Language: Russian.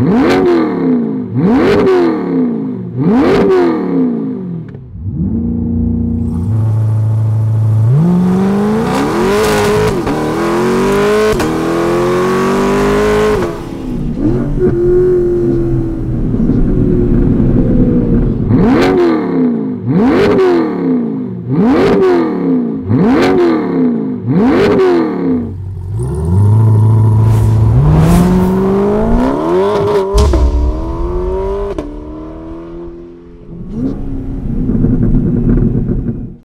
Mm-hmm. Mm-hmm.